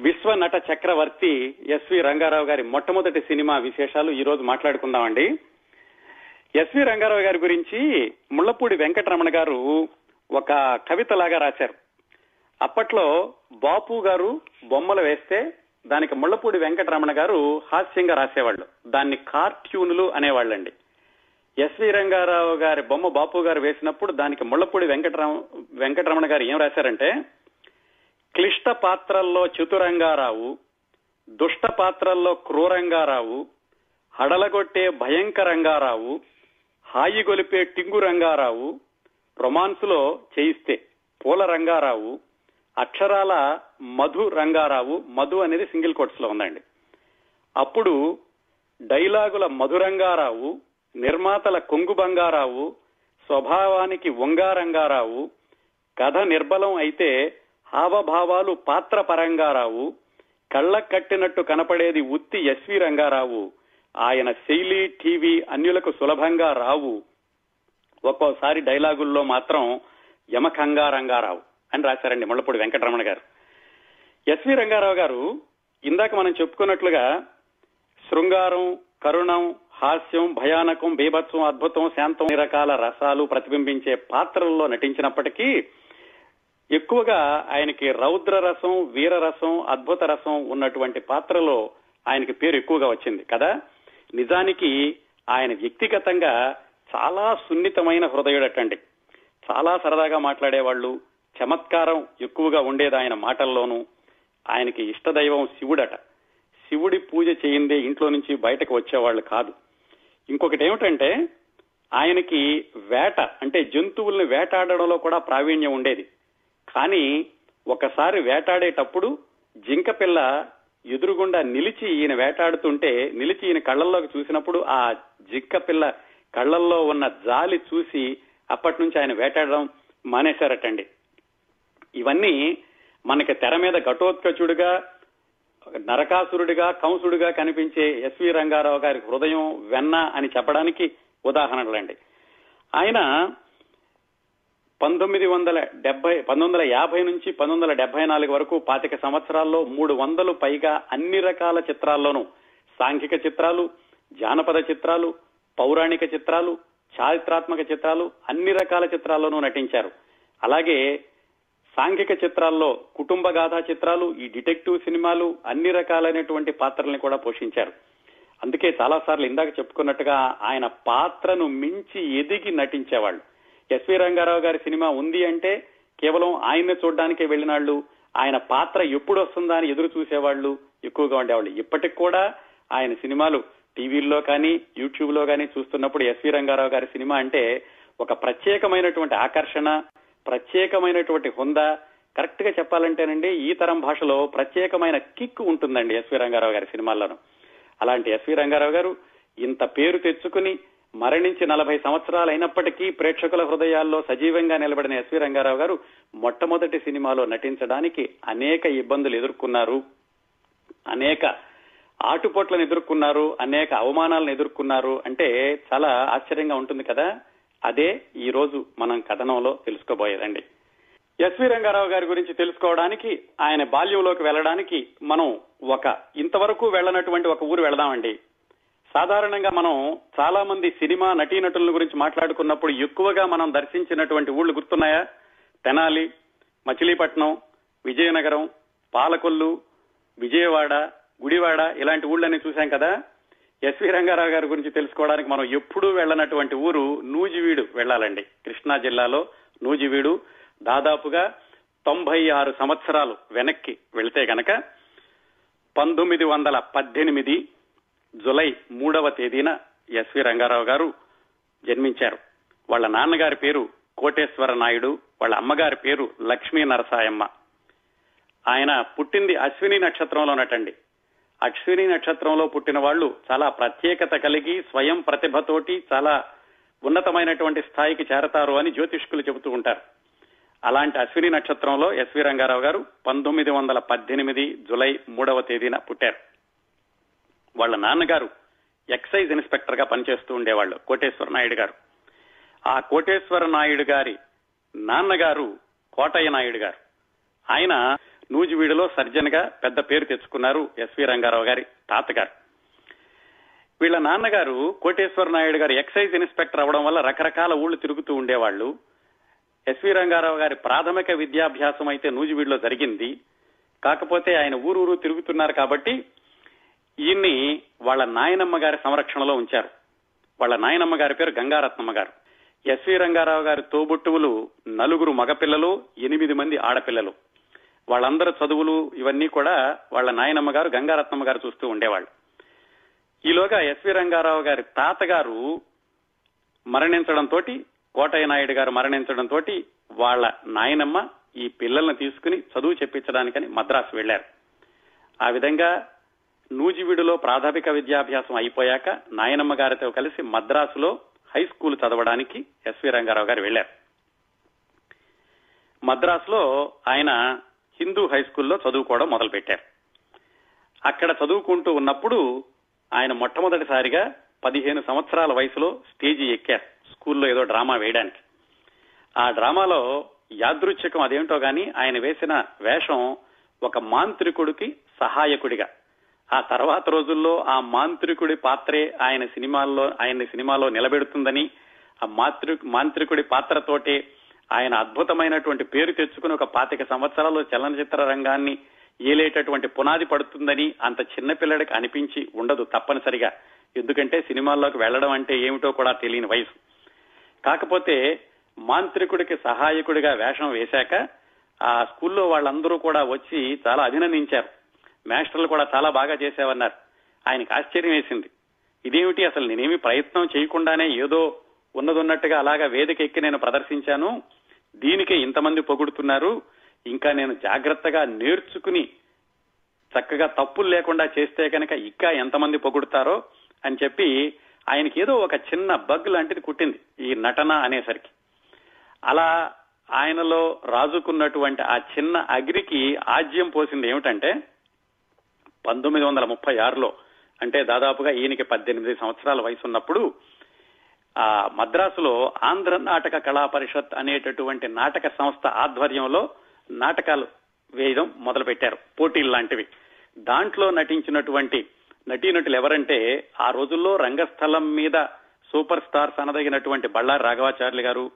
విశ్వ నట చక్రవర్తి ఎస్వి రంగారావు గారి మొట్టమొదటి సినిమా విశేషాలు ఈ రోజు మాట్లాడుకుందామండి. ఎస్వి రంగారావు గారి గురించి ముళ్ళపూడి వెంకటరమణ గారు ఒక కవితలాగా రాశారు. అప్పట్లో బాపు గారు బొమ్మలు వేస్తే దానికి ముళ్ళపూడి వెంకటరమణ గారు హాస్యంగా రాసేవాళ్ళు. దాన్ని కార్ట్యూనులు అనేవాళ్ళండి. ఎస్వి రంగారావు గారి బొమ్మ బాపు గారు వేసినప్పుడు దానికి ముళ్ళపూడి వెంకటరమ వెంకటరమణ గారు ఏం రాశారంటే క్లిష్ట పాత్రల్లో చతురంగారావు దుష్ట పాత్రల్లో క్రూరంగారావు హడలగొట్టే భయంకరంగారావు హాయి గొలిపే టింగు రంగారావు రొమాన్స్లో చేయిస్తే పూల రంగారావు అక్షరాల మధు రంగారావు మధు అనేది సింగిల్ కోట్స్లో ఉందండి. అప్పుడు డైలాగుల మధురంగారావు నిర్మాతల కొంగు బంగారావు స్వభావానికి వంగారంగారావు కథ నిర్బలం అయితే హావభావాలు పాత్ర పరంగారావు కళ్ళ కట్టినట్టు కనపడేది ఉత్తి ఎస్వి రంగారావు ఆయన శైలి టీవీ అన్యులకు సులభంగా రావు. ఒక్కోసారి డైలాగుల్లో మాత్రం యమకంగా రంగారావు అని రాశారండి ముళ్ళపూడి వెంకటరమణ గారు. ఎస్వి రంగారావు గారు ఇందాక మనం చెప్పుకున్నట్లుగా శృంగారం కరుణం హాస్యం భయానకం బీభత్సం అద్భుతం శాంతం రకాల రసాలు ప్రతిబింబించే పాత్రల్లో నటించినప్పటికీ ఎక్కువగా ఆయనకి రౌద్ర రసం వీర రసం అద్భుత రసం ఉన్నటువంటి పాత్రలో ఆయనకి పేరు ఎక్కువగా వచ్చింది కదా? నిజానికి ఆయన వ్యక్తిగతంగా చాలా సున్నితమైన హృదయుడటండి. చాలా సరదాగా మాట్లాడేవాళ్ళు చమత్కారం ఎక్కువగా ఉండేది ఆయన మాటల్లోనూ. ఆయనకి ఇష్టదైవం శివుడట. శివుడి పూజ చేయిందే ఇంట్లో నుంచి బయటకు వచ్చేవాళ్ళు కాదు. ఇంకొకటి ఏమిటంటే ఆయనకి వేట అంటే జంతువుల్ని వేటాడడంలో కూడా ప్రావీణ్యం ఉండేది. కానీ ఒకసారి వేటాడేటప్పుడు జింక పిల్ల ఎదురుగుండా నిలిచి ఈయన వేటాడుతుంటే నిలిచి ఈయన కళ్ళల్లోకి చూసినప్పుడు ఆ జింక పిల్ల కళ్ళల్లో ఉన్న జాలి చూసి అప్పటి నుంచి ఆయన వేటాడడం మానేశారటండి. ఇవన్నీ మనకి తెర మీద ఘటోత్కచుడిగా నరకాసురుడిగా కంసుడిగా కనిపించే ఎస్వి రంగారావు గారి హృదయం వెన్న అని చెప్పడానికి ఉదాహరణలండి. ఆయన పంతొమ్మిది వందల డెబ్బై పంతొమ్మిది వందల యాభై నుంచి పంతొమ్మిది వందల డెబ్బై నాలుగు వరకు పాతిక సంవత్సరాల్లో మూడు వందలు పైగా అన్ని రకాల చిత్రాల్లోనూ సాంఘిక చిత్రాలు జానపద చిత్రాలు పౌరాణిక చిత్రాలు చారిత్రాత్మక చిత్రాలు అన్ని రకాల చిత్రాల్లోనూ నటించారు. అలాగే సాంఘిక చిత్రాల్లో కుటుంబ గాథా చిత్రాలు ఈ డిటెక్టివ్ సినిమాలు అన్ని రకాలైనటువంటి పాత్రల్ని కూడా పోషించారు. అందుకే చాలా సార్లు ఇందాక చెప్పుకున్నట్టుగా ఆయన పాత్రను మించి ఎదిగి నటించేవాళ్ళు. ఎస్వి రంగారావు గారి సినిమా ఉంది అంటే కేవలం ఆయన్ని చూడడానికే వెళ్ళినాళ్ళు. ఆయన పాత్ర ఎప్పుడు వస్తుందా అని ఎదురు చూసేవాళ్ళు ఎక్కువగా ఉండేవాళ్ళు. ఇప్పటికి కూడా ఆయన సినిమాలు టీవీల్లో కానీ యూట్యూబ్లో కానీ చూస్తున్నప్పుడు ఎస్వి రంగారావు గారి సినిమా అంటే ఒక ప్రత్యేకమైనటువంటి ఆకర్షణ ప్రత్యేకమైనటువంటి హుందా. కరెక్ట్గా చెప్పాలంటేనండి ఈ తరం భాషలో ప్రత్యేకమైన కిక్ ఉంటుందండి ఎస్వి రంగారావు గారి సినిమాల్లోనూ. అలాంటి ఎస్వి రంగారావు గారు ఇంత పేరు తెచ్చుకుని మరణించి నలభై సంవత్సరాలు అయినప్పటికీ ప్రేక్షకుల హృదయాల్లో సజీవంగా నిలబడిన ఎస్వి రంగారావు గారు మొట్టమొదటి సినిమాలో నటించడానికి అనేక ఇబ్బందులు ఎదుర్కొన్నారు. అనేక ఆటుపోట్లను ఎదుర్కొన్నారు అనేక అవమానాలను ఎదుర్కొన్నారు అంటే చాలా ఆశ్చర్యంగా ఉంటుంది కదా. అదే ఈ రోజు మనం కథనంలో తెలుసుకోబోయేదండి. ఎస్వి రంగారావు గారి గురించి తెలుసుకోవడానికి ఆయన బాల్యంలోకి వెళ్ళడానికి మనం ఒక ఇంతవరకు వెళ్ళనటువంటి ఒక ఊరు వెళదామండి. సాధారణంగా మనం చాలా మంది సినిమా నటీనటుల గురించి మాట్లాడుకున్నప్పుడు ఎక్కువగా మనం దర్శించినటువంటి ఊళ్ళు గుర్తున్నాయా? తెనాలి మచిలీపట్నం విజయనగరం పాలకొల్లు విజయవాడ గుడివాడ ఇలాంటి ఊళ్ళని చూశాం కదా? ఎస్వి రంగారావు గారి గురించి తెలుసుకోవడానికి మనం ఎప్పుడూ వెళ్ళనటువంటి ఊరు నూజివీడు వెళ్ళాలండి. కృష్ణా జిల్లాలో నూజివీడు. దాదాపుగా తొంభై ఆరు సంవత్సరాలు వెనక్కి వెళితే గనక పంతొమ్మిది వందల పద్దెనిమిది జులై మూడవ తేదీన ఎస్వి రంగారావు గారు జన్మించారు. వాళ్ళ నాన్నగారి పేరు కోటేశ్వర నాయుడు వాళ్ళ అమ్మగారి పేరు లక్ష్మీ నరసాయమ్మ. ఆయన పుట్టింది అశ్విని నక్షత్రంలోనటండి అశ్విని నక్షత్రంలో పుట్టిన వాళ్ళు చాలా ప్రత్యేకత కలిగి స్వయం ప్రతిభతోటి చాలా ఉన్నతమైనటువంటి స్థాయికి చేరతారు అని జ్యోతిష్కులు చెబుతూ ఉంటారు. అలాంటి అశ్విని నక్షత్రంలో ఎస్వి రంగారావు గారు పంతొమ్మిది వందల పద్దెనిమిది జులై మూడవ తేదీన పుట్టారు. వాళ్ళ నాన్నగారు ఎక్సైజ్ ఇన్స్పెక్టర్గా పనిచేస్తూ ఉండేవాళ్ళు కోటేశ్వర నాయుడు గారు. ఆ కోటేశ్వర నాయుడు గారి నాన్నగారు కోటయ్య నాయుడు గారు. ఆయన నూజివీడులో సర్జన్గా పెద్ద పేరు తెచ్చుకున్నారు ఎస్వి రంగారావు గారి తాతగారు. వీళ్ళ నాన్నగారు కోటేశ్వర నాయుడు గారు ఎక్సైజ్ ఇన్స్పెక్టర్ అవడం వల్ల రకరకాల ఊళ్ళు తిరుగుతూ ఉండేవాళ్ళు. ఎస్వి రంగారావు గారి ప్రాథమిక విద్యాభ్యాసం అయితే నూజివీడులో జరిగింది. కాకపోతే ఆయన ఊరూరు తిరుగుతున్నారు కాబట్టి ఈయన్ని వాళ్ళ నాయనమ్మ గారి సంరక్షణలో ఉంచారు. వాళ్ళ నాయనమ్మ గారి పేరు గంగారత్నమ్మ గారు. ఎస్వి రంగారావు గారి తోబుట్టువులు నలుగురు మగపిల్లలు ఎనిమిది మంది ఆడపిల్లలు. వాళ్ళందరూ చదువులు ఇవన్నీ కూడా వాళ్ళ నాయనమ్మ గారు గంగారత్నమ్మ గారు చూస్తూ ఉండేవాళ్ళు. ఈలోగా ఎస్వి రంగారావు గారి తాతగారు మరణించడంతో కోటయ్య నాయుడు గారు మరణించడంతో వాళ్ళ నాయనమ్మ ఈ పిల్లల్ని తీసుకుని చదువు చెప్పించడానికని మద్రాసు వెళ్ళారు ఆ విధంగా నూజివీడులో ప్రాథమిక విద్యాభ్యాసం అయిపోయాక నాయనమ్మ గారితో కలిసి మద్రాసులో హై స్కూల్ చదవడానికి ఎస్వి రంగారావు గారు వెళ్ళారు మద్రాసులో ఆయన హిందూ హై స్కూల్లో చదువుకోవడం మొదలుపెట్టారు. అక్కడ చదువుకుంటూ ఉన్నప్పుడు ఆయన మొట్టమొదటిసారిగా పదిహేను సంవత్సరాల వయసులో స్టేజి ఎక్కారు స్కూల్లో ఏదో డ్రామా వేయడానికి. ఆ డ్రామాలో యాదృచ్ఛికం అదేంటో గాని ఆయన వేసిన వేషం ఒక మాంత్రికుడికి సహాయకుడిగా ఆ తర్వాత రోజుల్లో ఆ మాంత్రికుడి పాత్రే ఆయన సినిమాల్లో ఆయన్ని సినిమాలో నిలబెడుతుందని ఆ మాతృ మాంత్రికుడి పాత్రతోటే ఆయన అద్భుతమైనటువంటి పేరు తెచ్చుకుని ఒక పాతిక సంవత్సరాల్లో చలనచిత్ర రంగాన్ని ఏలేటటువంటి పునాది పడుతుందని అంత చిన్న పిల్లడికి అనిపించి ఉండదు తప్పనిసరిగా. ఎందుకంటే సినిమాల్లోకి వెళ్ళడం అంటే ఏమిటో కూడా తెలియని వయసు. కాకపోతే మాంత్రికుడికి సహాయకుడిగా వేషం వేశాక ఆ స్కూల్లో వాళ్ళందరూ కూడా వచ్చి చాలా అభినందించారు. మాస్టర్లు కూడా చాలా బాగా చేశావన్నారు ఆయనకు ఆశ్చర్యం వేసింది. ఇదేమిటి అసలు నేనేమి ప్రయత్నం చేయకుండానే ఏదో ఉన్నదున్నట్టుగా అలాగా వేదిక ఎక్కి నేను ప్రదర్శించాను? దీనికే ఇంతమంది పొగుడుతున్నారు. ఇంకా నేను జాగ్రత్తగా నేర్చుకుని చక్కగా తప్పులు లేకుండా చేస్తే కనుక ఇంకా ఎంతమంది పొగుడుతారో అని చెప్పి ఆయనకి ఏదో ఒక చిన్న బగ్ లాంటిది కుట్టింది ఈ నటన అనేసరికి. అలా ఆయనలో రాజుకున్నటువంటి ఆ చిన్న అగ్రికి ఆజ్యం పోసింది ఏమిటంటే పంతొమ్మిది వందల ముప్పై ఆరులో అంటే దాదాపుగా ఈయనకి పద్దెనిమిది సంవత్సరాల వయసు ఉన్నప్పుడు ఆ మద్రాసులో ఆంధ్ర నాటక కళా పరిషత్ అనేటటువంటి నాటక సంస్థ ఆధ్వర్యంలో నాటకాలు వేయడం మొదలు పెట్టారు పోటీలు లాంటివి. దాంట్లో నటించినటువంటి నటీనటులు ఎవరంటే ఆ రోజుల్లో రంగస్థలం మీద సూపర్ స్టార్స్ అనదగినటువంటి బళ్ళారి రాఘవాచార్యులు గారు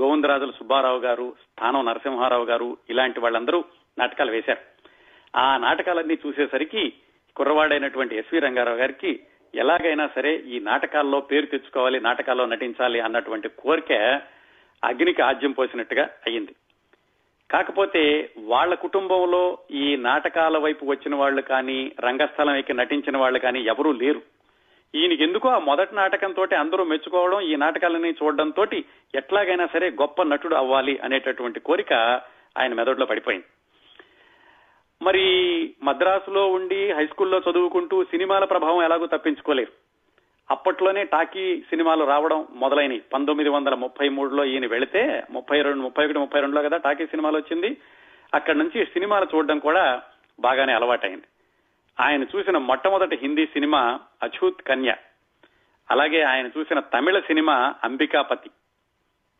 గోవిందరాజుల సుబ్బారావు గారు స్థానం నరసింహారావు గారు ఇలాంటి వాళ్ళందరూ నాటకాలు వేశారు. ఆ నాటకాలన్నీ చూసేసరికి కుర్రవాడైనటువంటి ఎస్వి రంగారావు గారికి ఎలాగైనా సరే ఈ నాటకాల్లో పేరు తెచ్చుకోవాలి నాటకాల్లో నటించాలి అన్నటువంటి కోరిక అగ్నికి ఆజ్యం పోసినట్టుగా అయ్యింది. కాకపోతే వాళ్ళ కుటుంబంలో ఈ నాటకాల వైపు వచ్చిన వాళ్ళు కానీ రంగస్థలం ఎక్కి నటించిన వాళ్ళు కానీ ఎవరూ లేరు. ఈయనకి ఎందుకో ఆ మొదటి నాటకంతో అందరూ మెచ్చుకోవడం ఈ నాటకాలని చూడడంతో ఎట్లాగైనా సరే గొప్ప నటుడు అవ్వాలి అనేటటువంటి కోరిక ఆయన మెదడులో పడిపోయింది. మరి మద్రాసులో ఉండి హై స్కూల్లో చదువుకుంటూ సినిమాల ప్రభావం ఎలాగో తప్పించుకోలేరు అప్పట్లోనే టాకీ సినిమాలు రావడం మొదలైనవి పంతొమ్మిది వందల ముప్పై మూడులో ఈయన వెళితే ముప్పై రెండు ముప్పై ఒకటి ముప్పై రెండులో కదా టాకీ సినిమాలు వచ్చింది. అక్కడి నుంచి సినిమాలు చూడడం కూడా బాగానే అలవాటైంది. ఆయన చూసిన మొట్టమొదటి హిందీ సినిమా అఛూత్ కన్య. అలాగే ఆయన చూసిన తమిళ సినిమా అంబికాపతి.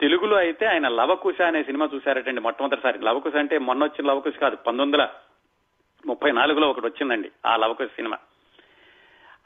తెలుగులో అయితే ఆయన లవకుశ అనే సినిమా చూశారటండి మొట్టమొదటిసారి. లవకుశ అంటే మొన్న వచ్చిన లవకుశ కాదు పంతొమ్మిది ముప్పై నాలుగులో ఒకటి వచ్చిందండి ఆ లవకుశ సినిమా.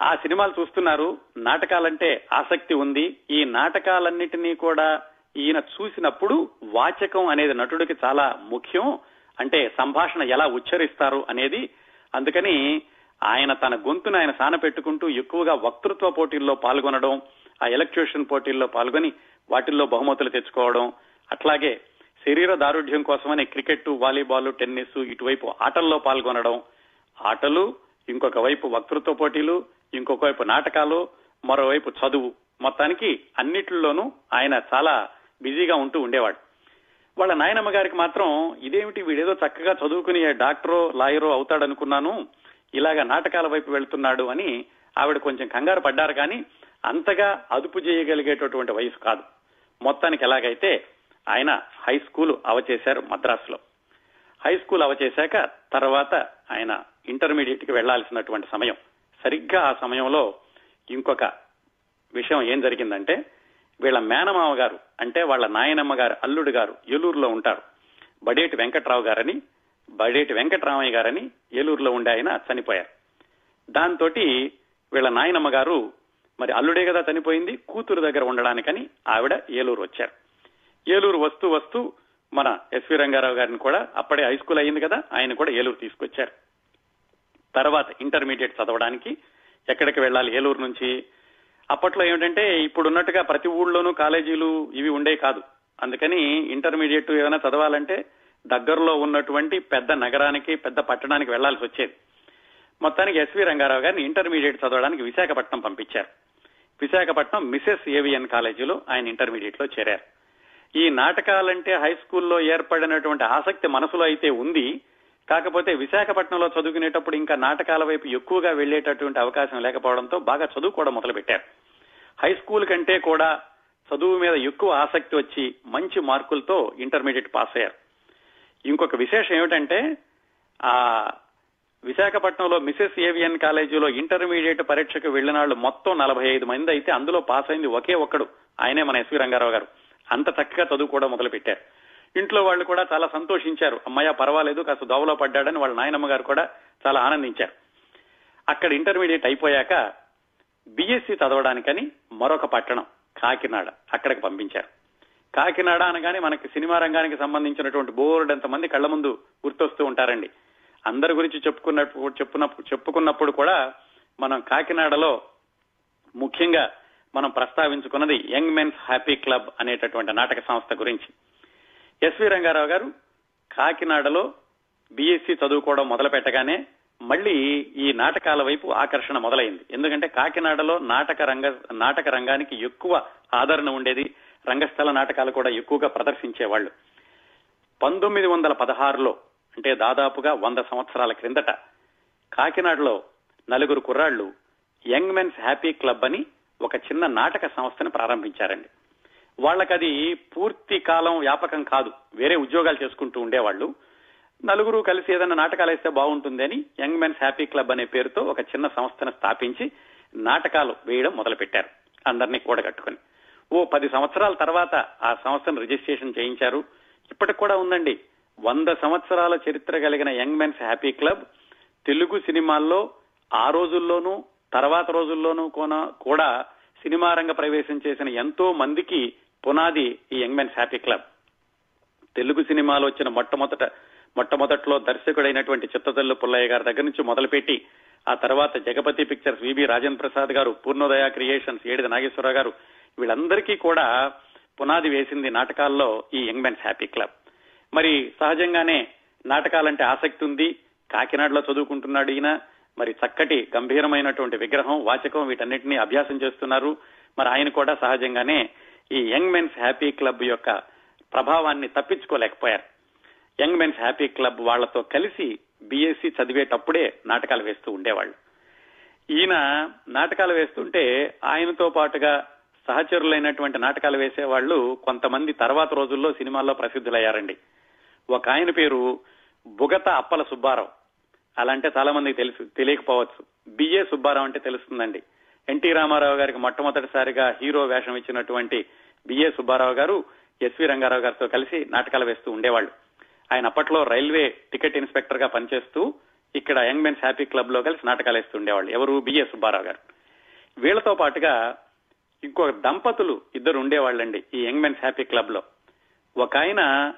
ఆ సినిమాలు చూస్తున్నారు నాటకాలంటే ఆసక్తి ఉంది ఈ నాటకాలన్నిటినీ కూడా ఈయన చూసినప్పుడు వాచకం అనేది నటుడికి చాలా ముఖ్యం అంటే సంభాషణ ఎలా ఉచ్చరిస్తారు అనేది. అందుకని ఆయన తన గొంతును ఆయన సాన పెట్టుకుంటూ ఎక్కువగా వక్తృత్వ పోటీల్లో పాల్గొనడం ఆ ఎలక్ట్యూషన్ పోటీల్లో పాల్గొని వాటిల్లో బహుమతులు తెచ్చుకోవడం అట్లాగే శరీర దారుఢ్యం కోసమని క్రికెట్ వాలీబాల్ టెన్నిస్ ఇటువైపు ఆటల్లో పాల్గొనడం ఆటలు ఇంకొక వైపు వక్తృత్వ పోటీలు ఇంకొక వైపు నాటకాలు మరోవైపు చదువు. మొత్తానికి అన్నిటిలోనూ ఆయన చాలా బిజీగా ఉంటూ ఉండేవాడు. వాళ్ళ నాయనమ్మ గారికి మాత్రం ఇదేమిటి వీడేదో చక్కగా చదువుకుని డాక్టరో లాయరో అవుతాడనుకున్నాను ఇలాగా నాటకాల వైపు వెళ్తున్నాడు అని ఆవిడ కొంచెం కంగారు పడ్డారు కానీ అంతగా అదుపు చేయగలిగేటటువంటి వయసు కాదు. మొత్తానికి ఎలాగైతే ఆయన హై స్కూల్ అవచేశారు మద్రాసులో. హై స్కూల్ అవచేశాక తర్వాత ఆయన ఇంటర్మీడియట్కి వెళ్ళాల్సినటువంటి సమయం. సరిగ్గా ఆ సమయంలో ఇంకొక విషయం ఏం జరిగిందంటే వీళ్ళ మేనమామ గారు అంటే వాళ్ళ నాయనమ్మ గారు అల్లుడు గారు ఏలూరులో ఉంటారు. బడేటి వెంకట్రావు గారని బడేటి వెంకటరామయ్య గారని ఏలూరులో ఉండే ఆయన చనిపోయారు. దాంతో వీళ్ళ నాయనమ్మ గారు మరి అల్లుడే కదా చనిపోయింది కూతురు దగ్గర ఉండడానికని ఆవిడ ఏలూరు వచ్చారు. ఏలూరు వస్తూ వస్తూ మన ఎస్వి రంగారావు గారిని కూడా అప్పుడే హై స్కూల్ అయ్యింది కదా ఆయన కూడా ఏలూరు తీసుకొచ్చారు. తర్వాత ఇంటర్మీడియట్ చదవడానికి ఎక్కడికి వెళ్ళాలి ఏలూరు నుంచి? అప్పట్లో ఏమిటంటే ఇప్పుడు ఉన్నట్టుగా ప్రతి ఊళ్ళోనూ కాలేజీలు ఇవి ఉండే కాదు. అందుకని ఇంటర్మీడియట్ ఏమైనా చదవాలంటే దగ్గరలో ఉన్నటువంటి పెద్ద నగరానికి పెద్ద పట్టణానికి వెళ్ళాల్సి వచ్చేది. మొత్తానికి ఎస్వి రంగారావు గారిని ఇంటర్మీడియట్ చదవడానికి విశాఖపట్నం పంపించారు. విశాఖపట్నం మిసెస్ ఏవిఎన్ కాలేజీలో ఆయన ఇంటర్మీడియట్లో చేరారు. ఈ నాటకాలంటే హై స్కూల్లో ఏర్పడినటువంటి ఆసక్తి మనసులో అయితే ఉంది. కాకపోతే విశాఖపట్నంలో చదువుకునేటప్పుడు ఇంకా నాటకాల వైపు ఎక్కువగా వెళ్ళేటటువంటి అవకాశం లేకపోవడంతో బాగా చదువుకోవడం కూడా మొదలుపెట్టారు. హై స్కూల్ కంటే కూడా చదువు మీద ఎక్కువ ఆసక్తి వచ్చి మంచి మార్కులతో ఇంటర్మీడియట్ పాస్ అయ్యారు. ఇంకొక విశేషం ఏమిటంటే ఆ విశాఖపట్నంలో మిసెస్ ఏవియన్ కాలేజీలో ఇంటర్మీడియట్ పరీక్షకు వెళ్ళిన వాళ్ళు మొత్తం నలభై ఐదు మంది అయితే అందులో పాస్ అయింది ఒకే ఒక్కడు ఆయనే మన ఎస్వి రంగారావు గారు. అంత చక్కగా చదువుకోవడం కూడా మొదలుపెట్టారు. ఇంట్లో వాళ్ళు కూడా చాలా సంతోషించారు. అమ్మయ్య పర్వాలేదు కాస్త దోవలో పడ్డాడని వాళ్ళ నాయనమ్మ గారు కూడా చాలా ఆనందించారు. అక్కడ ఇంటర్మీడియట్ అయిపోయాక బీఎస్సీ చదవడానికని మరొక పట్టణం కాకినాడ అక్కడికి పంపించారు. కాకినాడ అనగానే మనకి సినిమా రంగానికి సంబంధించినటువంటి బోర్డు మంది కళ్ళ ముందు గుర్తొస్తూ ఉంటారండి. అందరి గురించి చెప్పుకున్నప్పుడు చెప్పుకున్నప్పుడు కూడా మనం కాకినాడలో ముఖ్యంగా మనం ప్రస్తావించుకున్నది యంగ్ మెన్స్ హ్యాపీ క్లబ్ అనేటటువంటి నాటక సంస్థ గురించి. ఎస్వి రంగారావు గారు కాకినాడలో బీఎస్సీ చదువుకోవడం మొదలు పెట్టగానే మళ్ళీ ఈ నాటకాల వైపు ఆకర్షణ మొదలైంది. ఎందుకంటే కాకినాడలో నాటక రంగ నాటక రంగానికి ఎక్కువ ఆదరణ ఉండేది రంగస్థల నాటకాలు కూడా ఎక్కువగా ప్రదర్శించేవాళ్ళు పంతొమ్మిది వందల పదహారులో అంటే దాదాపుగా వంద సంవత్సరాల క్రిందట కాకినాడలో నలుగురు కుర్రాళ్ళు యంగ్ మెన్స్ హ్యాపీ క్లబ్ అని ఒక చిన్న నాటక సంస్థను ప్రారంభించారండి. వాళ్ళకది పూర్తి కాలం వ్యాపకం కాదు. వేరే ఉద్యోగాలు చేసుకుంటూ ఉండేవాళ్ళు. నలుగురు కలిసి ఏదైనా నాటకాలు వేస్తే బాగుంటుంది అని యంగ్ మెన్స్ హ్యాపీ క్లబ్ అనే పేరుతో ఒక చిన్న సంస్థను స్థాపించి నాటకాలు వేయడం మొదలుపెట్టారు అందరినీ కూడగట్టుకుని. ఓ పది సంవత్సరాల తర్వాత ఆ సంస్థను రిజిస్ట్రేషన్ చేయించారు. ఇప్పటికి కూడా ఉందండి. వంద సంవత్సరాల చరిత్ర కలిగిన young men's happy club Telugu సినిమాల్లో ఆ రోజుల్లోనూ తర్వాత రోజుల్లోనూ కూడా సినిమా రంగ ప్రవేశం చేసిన ఎంతో మందికి పునాది ఈ young men's happy club. Telugu సినిమాలో వచ్చిన మొట్టమొదట మొట్టమొదట్లో దర్శకుడైనటువంటి చిత్తతల్లు పుల్లయ్య గారి దగ్గర నుంచి మొదలుపెట్టి ఆ తర్వాత Jagapathi pictures V B Rajendra Prasad garu Purnodaya creations ఏడిది Nageswararao గారు వీళ్ళందరికీ కూడా పునాది వేసింది నాటకాల్లో ఈ యంగ్ మెన్స్ హ్యాపీ క్లబ్. మరి సహజంగానే నాటకాలంటే ఆసక్తి ఉంది. కాకినాడలో చదువుకుంటున్నాడు ఈయన. మరి చక్కటి గంభీరమైనటువంటి విగ్రహం వాచకం వీటన్నిటినీ అభ్యాసం చేస్తున్నారు. మరి ఆయన కూడా సహజంగానే ఈ యంగ్ మెన్స్ హ్యాపీ క్లబ్ యొక్క ప్రభావాన్ని తప్పించుకోలేకపోయారు. యంగ్ మెన్స్ హ్యాపీ క్లబ్ వాళ్ళతో కలిసి బీఎస్సీ చదివేటప్పుడే నాటకాలు వేస్తూ ఉండేవాళ్ళు. ఈయన నాటకాలు వేస్తుంటే ఆయనతో పాటుగా సహచరులైనటువంటి నాటకాలు వేసేవాళ్ళు కొంతమంది తర్వాత రోజుల్లో సినిమాల్లో ప్రసిద్ధులయ్యారండి. ఒక ఆయన పేరు బుగత అప్పల సుబ్బారావు. అలాంటే చాలా మందికి తెలుసు తెలియకపోవచ్చు. బిఏ సుబ్బారావు అంటే తెలుస్తుందండి. ఎన్టీ రామారావు గారికి మొట్టమొదటిసారిగా హీరో వేషం ఇచ్చినటువంటి బిఏ సుబ్బారావు గారు ఎస్వి రంగారావు గారితో కలిసి నాటకాలు వేస్తూ ఉండేవాళ్ళు. ఆయన అప్పట్లో రైల్వే టికెట్ ఇన్స్పెక్టర్గా పనిచేస్తూ ఇక్కడ యంగ్ మెన్స్ హ్యాపీ క్లబ్లో కలిసి నాటకాలు వేస్తూ ఉండేవాళ్ళు. ఎవరు? బిఏ సుబ్బారావు గారు. వీళ్ళతో పాటుగా ఇంకొక దంపతులు ఇద్దరు ఉండేవాళ్ళండి ఈ యంగ్ మెన్స్ హ్యాపీ క్లబ్లో ఒక ఆయన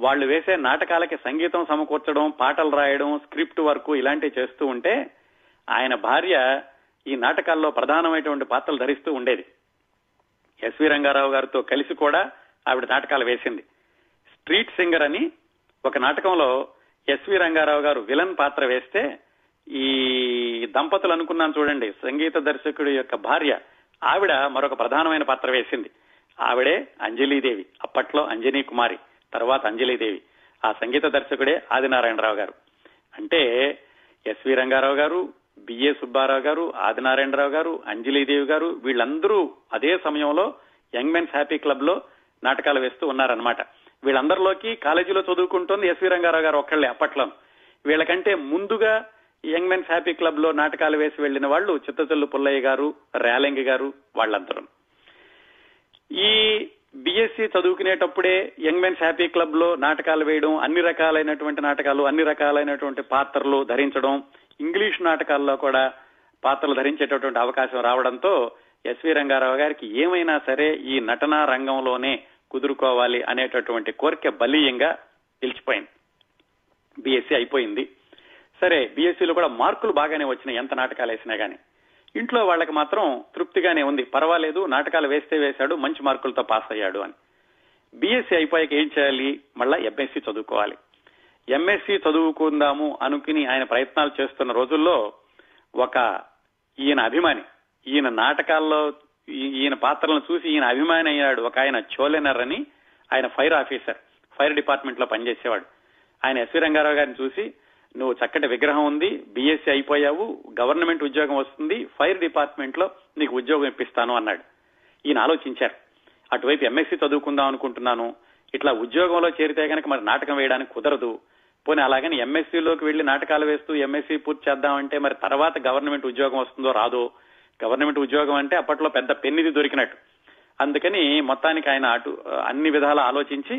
వాళ్ళు వేసే నాటకాలకి సంగీతం సమకూర్చడం పాటలు రాయడం స్క్రిప్ట్ వర్క్ ఇలాంటివి చేస్తూ ఉంటే ఆయన భార్య ఈ నాటకాల్లో ప్రధానమైనటువంటి పాత్రలు ధరిస్తూ ఉండేది. ఎస్వి రంగారావు గారితో కలిసి కూడా ఆవిడ నాటకాలు వేసింది. స్ట్రీట్ సింగర్ అని ఒక నాటకంలో ఎస్వి రంగారావు గారు విలన్ పాత్ర వేస్తే ఈ దంపతులు అనుకున్నాను చూడండి సంగీత దర్శకుడి యొక్క భార్య ఆవిడ మరొక ప్రధానమైన పాత్ర వేసింది. ఆవిడే అంజలీదేవి అప్పట్లో అంజనీ కుమారి. తర్వాత అంజలిదేవి. ఆ సంగీత దర్శకుడే ఆదినారాయణరావు గారు. అంటే ఎస్వి రంగారావు గారు బిఏ సుబ్బారావు గారు ఆదినారాయణరావు గారు అంజలిదేవి గారు వీళ్ళందరూ అదే సమయంలో యంగ్ మెన్స్ హ్యాపీ క్లబ్లో నాటకాలు వేస్తూ ఉన్నారనమాట వీళ్ళందరిలోకి కాలేజీలో చదువుకుంటోంది ఎస్వి రంగారావు గారు ఒక్కళ్ళే అప్పట్లో. వీళ్ళకంటే ముందుగా యంగ్ మెన్స్ హ్యాపీ క్లబ్లో నాటకాలు వేసి వెళ్ళిన వాళ్ళు చిత్తచెల్లు పుల్లయ్య గారు రేలంగి గారు వాళ్ళందరూ. ఈ బీఎస్సీ చదువుకునేటప్పుడే యంగ్ మెన్స్ హ్యాపీ క్లబ్లో నాటకాలు వేయడం అన్ని రకాలైనటువంటి నాటకాలు అన్ని రకాలైనటువంటి పాత్రలు ధరించడం ఇంగ్లీష్ నాటకాల్లో కూడా పాత్రలు ధరించేటటువంటి అవకాశం రావడంతో ఎస్వి రంగారావు గారికి ఏమైనా సరే ఈ నటనా రంగంలోనే కుదురుకోవాలి అనేటటువంటి కోరిక బలీయంగా నిలిచిపోయింది. బీఎస్సీ అయిపోయింది. సరే బీఎస్సీలో కూడా మార్కులు బాగానే వచ్చినాయి. ఎంత నాటకాలు వేసినా గానీ. ఇంట్లో వాళ్ళకి మాత్రం తృప్తిగానే ఉంది. పర్వాలేదు నాటకాలు వేస్తే వేశాడు మంచి మార్కులతో పాస్ అయ్యాడు అని. బీఎస్సీ అయిపోయాక ఏం చేయాలి? మళ్ళా ఎంఎస్సీ చదువుకోవాలి. ఎంఎస్సీ చదువుకుందాము అనుకుని ఆయన ప్రయత్నాలు చేస్తున్న రోజుల్లో ఒక ఈయన అభిమాని ఈయన నాటకాల్లో ఈయన పాత్రలను చూసి ఈయన అభిమాని అయ్యాడు ఒక ఆయన చోలెనర్ అని ఆయన ఫైర్ ఆఫీసర్ ఫైర్ డిపార్ట్మెంట్లో పనిచేసేవాడు. ఆయన ఎస్వి రంగారావు గారిని చూసి నువ్వు చక్కటి విగ్రహం ఉంది బీఎస్సీ అయిపోయావు గవర్నమెంట్ ఉద్యోగం వస్తుంది ఫైర్ డిపార్ట్మెంట్లో నీకు ఉద్యోగం ఇప్పిస్తాను అన్నాడు. ఈయన ఆలోచించారు. అటువైపు ఎంఎస్సీ చదువుకుందాం అనుకుంటున్నాను. ఇట్లా ఉద్యోగంలో చేరితే కనుక మరి నాటకం వేయడానికి కుదరదు. పోనీ అలాగని ఎంఎస్సీలోకి వెళ్ళి నాటకాలు వేస్తూ ఎంఎస్సీ పూర్తి చేద్దామంటే మరి తర్వాత గవర్నమెంట్ ఉద్యోగం వస్తుందో రాదో? గవర్నమెంట్ ఉద్యోగం అంటే అప్పట్లో పెద్ద పెన్నిది దొరికినట్టు. అందుకని మొత్తానికి ఆయన అటు అన్ని విధాలా ఆలోచించి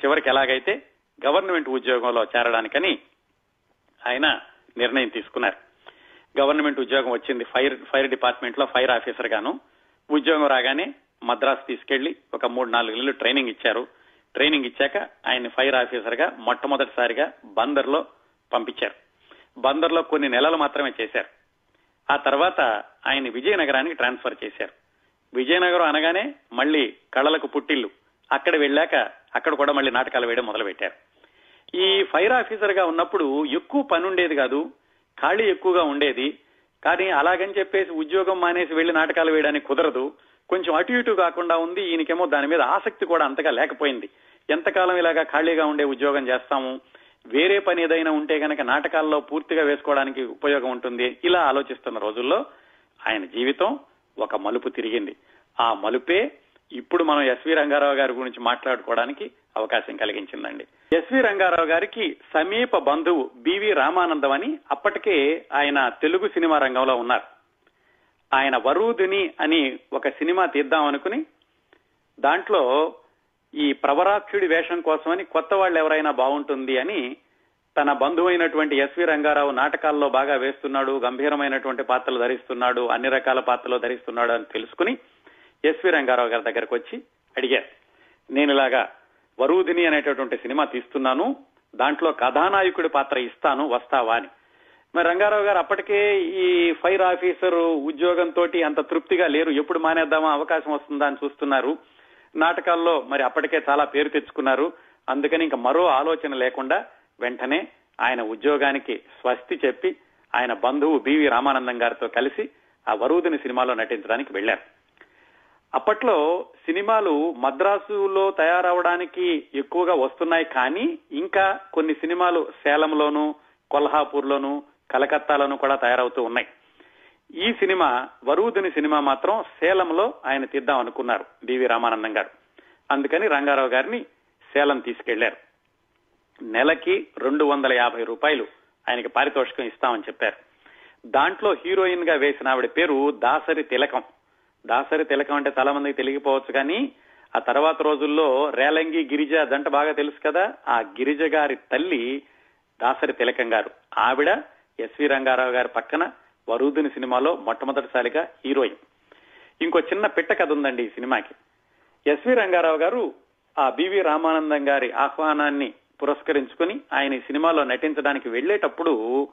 చివరికి ఎలాగైతే గవర్నమెంట్ ఉద్యోగంలో చేరడానికని ఆయన నిర్ణయం తీసుకున్నారు. గవర్నమెంట్ ఉద్యోగం వచ్చింది. ఫైర్ ఫైర్ డిపార్ట్మెంట్లో ఫైర్ ఆఫీసర్ గాను. ఉద్యోగం రాగానే మద్రాసు తీసుకెళ్ళి ఒక మూడు నాలుగు నెలలు ట్రైనింగ్ ఇచ్చారు. ట్రైనింగ్ ఇచ్చాక ఆయన ఫైర్ ఆఫీసర్గా మొట్టమొదటిసారిగా బందర్లో పంపించారు. బందర్లో కొన్ని నెలలు మాత్రమే చేశారు. ఆ తర్వాత ఆయన విజయనగరానికి ట్రాన్స్ఫర్ చేశారు. విజయనగరం అనగానే మళ్ళీ కళలకు పుట్టిల్లు. అక్కడ వెళ్ళాక అక్కడ కూడా మళ్ళీ నాటకాలు వేయడం మొదలు పెట్టారు ఈ ఫైర్ ఆఫీసర్గా ఉన్నప్పుడు ఎక్కువ పని ఉండేది కాదు ఖాళీ ఎక్కువగా ఉండేది. కానీ అలాగని చెప్పేసి ఉద్యోగం మానేసి వెళ్ళి నాటకాలు వేయడానికి కుదరదు. కొంచెం అటు ఇటు కాకుండా ఉంది ఈయనకేమో దాని మీద ఆసక్తి కూడా అంతగా లేకపోయింది. ఎంతకాలం ఇలాగా ఖాళీగా ఉండే ఉద్యోగం చేస్తాము? వేరే పని ఏదైనా ఉంటే కనుక నాటకాల్లో పూర్తిగా వేసుకోవడానికి ఉపయోగం ఉంటుంది. ఇలా ఆలోచిస్తున్న రోజుల్లో ఆయన జీవితం ఒక మలుపు తిరిగింది. ఆ మలుపే ఇప్పుడు మనం ఎస్వి రంగారావు గారి గురించి మాట్లాడుకోవడానికి అవకాశం కలిగించిందండి. ఎస్వి రంగారావు గారికి సమీప బంధువు బివి రామానందం అని అప్పటికే ఆయన తెలుగు సినిమా రంగంలో ఉన్నారు. ఆయన వరూదిని అని ఒక సినిమా తీద్దాం అనుకుని దాంట్లో ఈ ప్రవరాక్షుడి వేషం కోసమని కొత్త వాళ్ళు ఎవరైనా బాగుంటుంది అని తన బంధువైనటువంటి ఎస్వి రంగారావు నాటకాల్లో బాగా వేస్తున్నాడు గంభీరమైనటువంటి పాత్రలు ధరిస్తున్నాడు అన్ని రకాల పాత్రలు ధరిస్తున్నాడు అని తెలుసుకుని ఎస్వి రంగారావు గారి దగ్గరకు వచ్చి అడిగారు. నేను ఇలాగా వరుదిని అనేటటువంటి సినిమా తీస్తున్నాను. దాంట్లో కథానాయకుడి పాత్ర ఇస్తాను వస్తావా అని. మరి రంగారావు గారు అప్పటికే ఈ ఫైర్ ఆఫీసర్ ఉద్యోగంతో అంత తృప్తిగా లేరు. ఎప్పుడు మానేద్దామా అవకాశం వస్తుందా అని చూస్తున్నారు. నాటకాల్లో మరి అప్పటికే చాలా పేరు తెచ్చుకున్నారు. అందుకని ఇంకా మరో ఆలోచన లేకుండా వెంటనే ఆయన ఉద్యోగానికి స్వస్తి చెప్పి ఆయన బంధువు బివి రామానందం గారితో కలిసి ఆ వరూదిని సినిమాలో నటించడానికి వెళ్ళారు అప్పట్లో సినిమాలు మద్రాసులో తయారవడానికి ఎక్కువగా వస్తున్నాయి కానీ ఇంకా కొన్ని సినిమాలు సేలంలోను కొల్హాపూర్లోను కలకత్తాలోను కూడా తయారవుతూ ఉన్నాయి. ఈ సినిమా వరూదిని సినిమా మాత్రం సేలంలో ఆయన తీద్దాం అనుకున్నారు బివి రామానందం గారు. అందుకని రంగారావు గారిని సేలం తీసుకెళ్ళారు. నెలకి రెండు వందల యాభై రూపాయలు ఆయనకి పారితోషికం ఇస్తామని చెప్పారు. దాంట్లో హీరోయిన్గా వేసిన ఆవిడ పేరు దాసరి తిలకం. దాసరి తిలకం అంటే చాలా మందికి తెలియకపోవచ్చు కానీ ఆ తర్వాత రోజుల్లో రేలంగి గిరిజ దంట బాగా తెలుసు కదా ఆ గిరిజ గారి తల్లి దాసరి తిలకం గారు. ఆవిడ ఎస్వి రంగారావు గారి పక్కన వరుదుని సినిమాలో మొట్టమొదటిసారిగా హీరోయిన్. ఇంకో చిన్న పిట్ట కథ ఉందండి ఈ సినిమాకి. ఎస్వి రంగారావు గారు ఆ బివి రామానందం గారి ఆహ్వానాన్ని పురస్కరించుకుని ఆయన ఈ సినిమాలో నటించడానికి వెళ్ళేటప్పుడు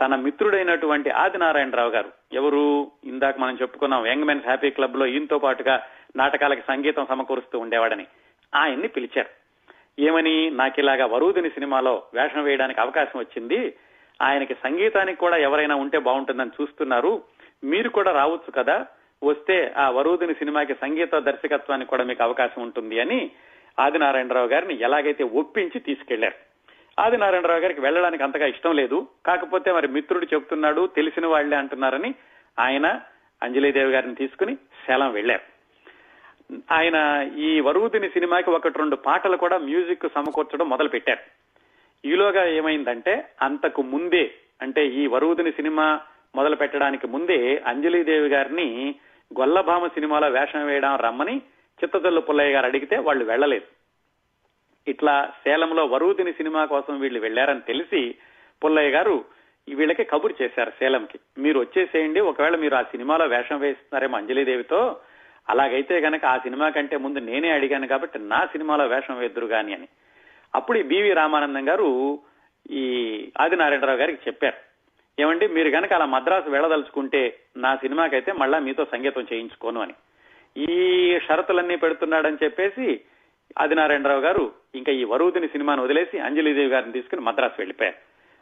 తన మిత్రుడైనటువంటి ఆదినారాయణరావు గారు. ఎవరు? ఇందాక మనం చెప్పుకున్నాం యంగ్ మెన్స్ హ్యాపీ క్లబ్లో ఈయనతో పాటుగా నాటకాలకి సంగీతం సమకూరుస్తూ ఉండేవాడని. ఆయన్ని పిలిచారు. ఏమని? నాకు ఇలాగా వరుదిని సినిమాలో వేషం వేయడానికి అవకాశం వచ్చింది. ఆయనకి సంగీతానికి కూడా ఎవరైనా ఉంటే బాగుంటుందని చూస్తున్నారు. మీరు కూడా రావచ్చు కదా? వస్తే ఆ వరుదిని సినిమాకి సంగీత దర్శకత్వానికి కూడా మీకు అవకాశం ఉంటుంది అని ఆదినారాయణరావు గారిని ఎలాగైతే ఒప్పించి తీసుకెళ్ళారు. ఆదినారాయణరావు గారికి వెళ్ళడానికి అంతగా ఇష్టం లేదు. కాకపోతే మరి మిత్రుడు చెప్తున్నాడు తెలిసిన వాళ్ళే అంటున్నారని ఆయన అంజలీదేవి గారిని తీసుకుని సేలం వెళ్ళారు ఆయన ఈ వరువుదిని సినిమాకి ఒకటి రెండు పాటలు కూడా మ్యూజిక్ సమకూర్చడం మొదలు పెట్టారు ఈలోగా ఏమైందంటే అంతకు ముందే అంటే ఈ వరువుదిని సినిమా మొదలు పెట్టడానికి ముందే అంజలీదేవి గారిని గొల్లభామ సినిమాలో వేషం వేయడం రమ్మని చిత్తజల్లు పుల్లయ్య గారు అడిగితే వాళ్ళు వెళ్ళలేదు. ఇట్లా సేలంలో వరూదిని సినిమా కోసం వీళ్ళు వెళ్ళారని తెలిసి పుల్లయ్య గారు వీళ్ళకి కబురు చేశారు సేలంకి. మీరు వచ్చేసేయండి ఒకవేళ మీరు ఆ సినిమాలో వేషం వేస్తున్నారేమో అంజలిదేవితో అలాగైతే గనక ఆ సినిమా కంటే ముందు నేనే అడిగాను కాబట్టి నా సినిమాలో వేషం వేద్దురు గాని అని. అప్పుడు ఈ బివి రామానందం గారు ఈ ఆదినారాయణరావు గారికి చెప్పారు. ఏమండి మీరు గనక అలా మద్రాసు వెళ్ళదలుచుకుంటే నా సినిమాకైతే మళ్ళా మీతో సంగీతం చేయించుకోను అని. ఈ షరతులన్నీ పెడుతున్నాడని చెప్పేసి ఆదినారాయణరావు గారు ఇంకా ఈ వరుదిని సినిమాను వదిలేసి అంజలిదేవి గారిని తీసుకుని మద్రాసు వెళ్ళిపోయారు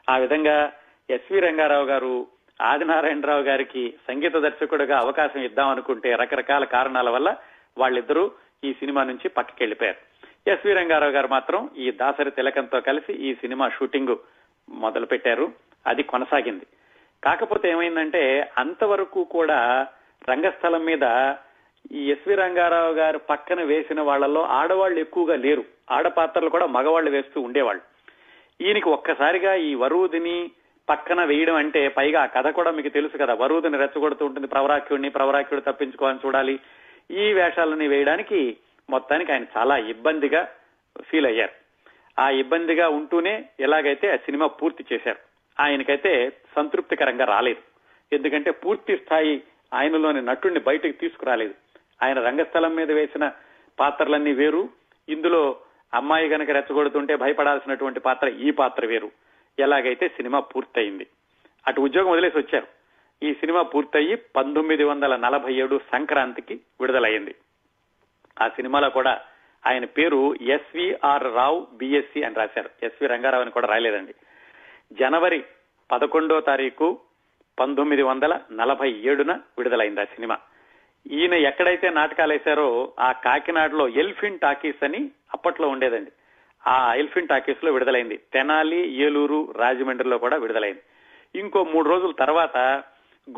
ఆ విధంగా ఎస్వి రంగారావు గారు ఆదినారాయణరావు గారికి సంగీత దర్శకుడిగా అవకాశం ఇద్దాం అనుకుంటే రకరకాల కారణాల వల్ల వాళ్ళిద్దరూ ఈ సినిమా నుంచి పక్కకి వెళ్ళిపోయారు ఎస్వి రంగారావు గారు మాత్రం ఈ దాసరి తిలకంతో కలిసి ఈ సినిమా షూటింగ్ మొదలు పెట్టారు అది కొనసాగింది. కాకపోతే ఏమైందంటే అంతవరకు కూడా రంగస్థలం మీద ఈ ఎస్వి రంగారావు గారు పక్కన వేసిన వాళ్ళలో ఆడవాళ్ళు ఎక్కువగా లేరు. ఆడపాత్రలు కూడా మగవాళ్ళు వేస్తూ ఉండేవాళ్ళు. ఈయనకి ఒక్కసారిగా ఈ వరూదిని పక్కన వేయడం అంటే పైగా ఆ కథ కూడా మీకు తెలుసు కదా. వరూదిని రెచ్చగొడుతూ ఉంటుంది ప్రవరాక్యుడిని ప్రవరాక్యుడు తప్పించుకోవాలని చూడాలి. ఈ వేషాలని వేయడానికి మొత్తానికి ఆయన చాలా ఇబ్బందిగా ఫీల్ అయ్యారు. ఆ ఇబ్బందిగా ఉంటూనే ఎలాగైతే ఆ సినిమా పూర్తి చేశారు. ఆయనకైతే సంతృప్తికరంగా రాలేదు. ఎందుకంటే పూర్తి స్థాయి ఆయనలోని నటుడిని బయటకు తీసుకురాలేదు. ఆయన రంగస్థలం మీద వేసిన పాత్రలన్నీ వేరు. ఇందులో అమ్మాయి గనక రెచ్చగొడుతుంటే భయపడాల్సినటువంటి పాత్ర ఈ పాత్ర వేరు. ఎలాగైతే సినిమా పూర్తయింది. అటు ఉద్యోగం వదిలేసి వచ్చారు. ఈ సినిమా పూర్తయి పంతొమ్మిది వందల నలభై ఏడు సంక్రాంతికి విడుదలయ్యింది ఆ సినిమాలో కూడా ఆయన పేరు ఎస్విఆర్ రావు బిఎస్సి అని రాశారు. ఎస్వి రంగారావు అని కూడా రాయలేదండి. జనవరి పదకొండో తారీఖు పంతొమ్మిది వందల నలభై ఏడున విడుదలైంది ఆ సినిమా. ఈయన ఎక్కడైతే నాటకాలు వేశారో ఆ కాకినాడలో ఎల్ఫిన్ టాకీస్ అని అప్పట్లో ఉండేదండి. ఆ ఎల్ఫిన్ టాకీస్లో విడుదలైంది. తెనాలి ఏలూరు రాజమండ్రిలో కూడా విడుదలైంది. ఇంకో మూడు రోజుల తర్వాత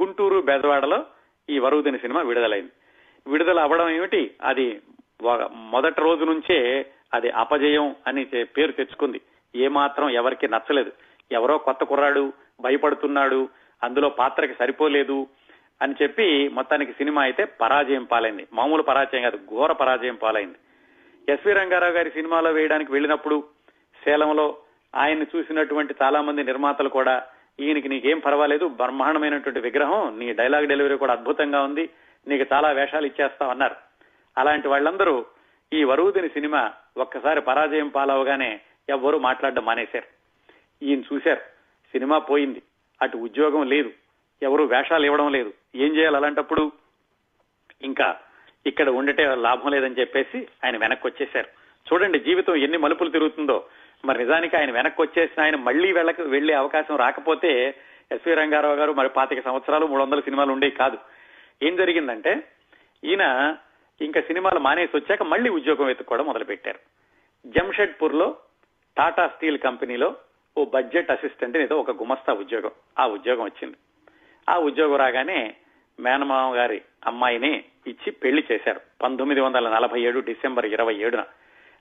గుంటూరు బెదవాడలో ఈ వరువుదిని సినిమా విడుదలైంది. విడుదల అవ్వడం ఏమిటి? అది మొదటి రోజు నుంచే అది అపజయం అని పేరు తెచ్చుకుంది. ఏమాత్రం ఎవరికి నచ్చలేదు. ఎవరో కొత్త కుర్రాడు భయపడుతున్నాడు. అందులో పాత్రకి సరిపోలేదు. అని చెప్పి మొత్తానికి సినిమా అయితే పరాజయం పాలైంది. మామూలు పరాజయం కాదు ఘోర పరాజయం పాలైంది. ఎస్వి రంగారావు గారి సినిమాలో వేయడానికి వెళ్ళినప్పుడు సేలంలో ఆయన్ని చూసినటువంటి చాలా మంది నిర్మాతలు కూడా ఈయనకి నీకేం పర్వాలేదు బ్రహ్మాండమైనటువంటి విగ్రహం నీ డైలాగ్ డెలివరీ కూడా అద్భుతంగా ఉంది నీకు చాలా వేషాలు ఇచ్చేస్తాం అన్నారు. అలాంటి వాళ్ళందరూ ఈ వరువుదిని సినిమా ఒక్కసారి పరాజయం పాలవగానే ఎవ్వరూ మాట్లాడడం మానేశారు. ఈయన చూశారు సినిమా పోయింది. అటు ఉద్యోగం లేదు ఎవరు వేషాలు ఇవ్వడం లేదు. ఏం చేయాలి అలాంటప్పుడు? ఇంకా ఇక్కడ ఉండటే లాభం లేదని చెప్పేసి ఆయన వెనక్కి వచ్చేశారు చూడండి జీవితం ఎన్ని మలుపులు తిరుగుతుందో. మరి నిజానికి ఆయన వెనక్కి వచ్చేసిన ఆయన మళ్ళీ వెళ్ళక వెళ్ళే అవకాశం రాకపోతే ఎస్వి రంగారావు గారు మరి పాతిక సంవత్సరాలు మూడు వందల సినిమాలు ఉండేవి కాదు. ఏం జరిగిందంటే ఈయన ఇంకా సినిమాలు మానేసి వచ్చాక మళ్ళీ ఉద్యోగం వెతుక్కోవడం మొదలుపెట్టారు. జంషెడ్పూర్లో టాటా స్టీల్ కంపెనీలో ఓ బడ్జెట్ అసిస్టెంట్ ఏదో ఒక గుమస్తా ఉద్యోగం ఆ ఉద్యోగం వచ్చింది. ఆ ఉద్యోగం రాగానే మేనమామ గారి అమ్మాయిని ఇచ్చి పెళ్ళి చేశారు. పంతొమ్మిది వందల నలభై ఏడు డిసెంబర్ ఇరవై ఏడున.